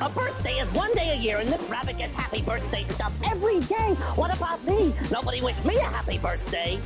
A birthday is one day a year, and this rabbit gets happy birthday stuff every day. What about me? Nobody wished me a happy birthday.